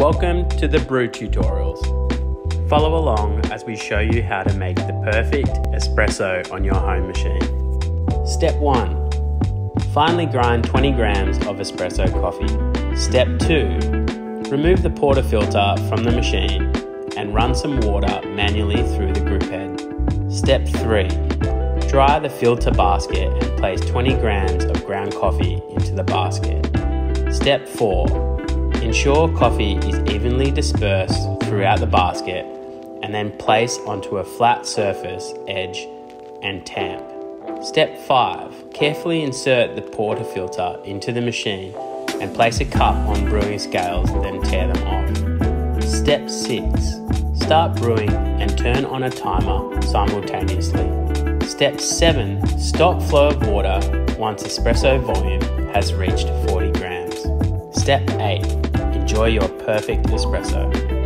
Welcome to the Brew Tutorials. Follow along as we show you how to make the perfect espresso on your home machine. Step 1. Finely grind 20 grams of espresso coffee. Step 2. Remove the portafilter from the machine and run some water manually through the group head. Step 3. Dry the filter basket and place 20 grams of ground coffee into the basket. Step 4. Ensure coffee is evenly dispersed throughout the basket and then place onto a flat surface edge and tamp. Step 5. Carefully insert the portafilter into the machine and place a cup on brewing scales, then tare them off. Step 6. Start brewing and turn on a timer simultaneously. Step 7. Stop flow of water once espresso volume has reached 40 grams. Step 8. Enjoy your perfect espresso.